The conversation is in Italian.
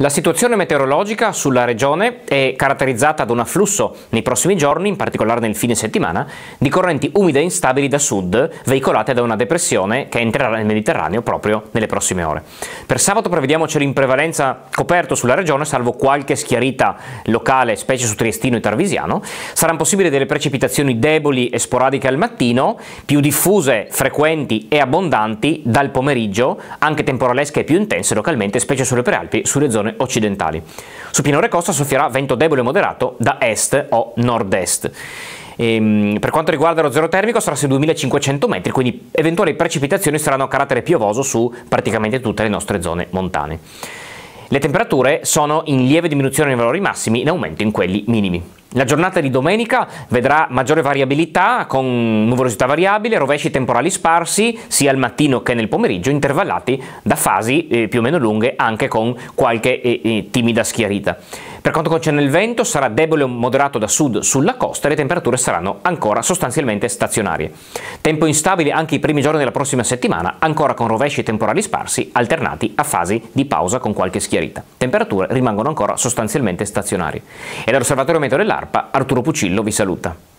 La situazione meteorologica sulla regione è caratterizzata da un afflusso nei prossimi giorni, in particolare nel fine settimana, di correnti umide e instabili da sud, veicolate da una depressione che entrerà nel Mediterraneo proprio nelle prossime ore. Per sabato prevediamo cielo in prevalenza coperto sulla regione, salvo qualche schiarita locale, specie su Triestino e Tarvisiano. Saranno possibili delle precipitazioni deboli e sporadiche al mattino, più diffuse, frequenti e abbondanti dal pomeriggio, anche temporalesche e più intense localmente, specie sulle prealpi, sulle zone occidentali. Su Pianore Costa soffierà vento debole e moderato da est o nord-est. Ehm, per quanto riguarda lo zero termico sarà sui 2500 metri, quindi eventuali precipitazioni saranno a carattere piovoso su praticamente tutte le nostre zone montane. Le temperature sono in lieve diminuzione nei valori massimi, in aumento in quelli minimi. La giornata di domenica vedrà maggiore variabilità con nuvolosità variabile, rovesci temporali sparsi sia al mattino che nel pomeriggio, intervallati da fasi eh, più o meno lunghe anche con qualche eh, eh, timida schiarita. Per quanto concerne il vento sarà debole o moderato da sud sulla costa e le temperature saranno ancora sostanzialmente stazionarie. Tempo instabile anche i primi giorni della prossima settimana, ancora con rovesci temporali sparsi alternati a fasi di pausa con qualche schiarita. Temperature rimangono ancora sostanzialmente stazionarie. E dall'osservatorio meteo dell'ARPA Arturo Pucillo vi saluta.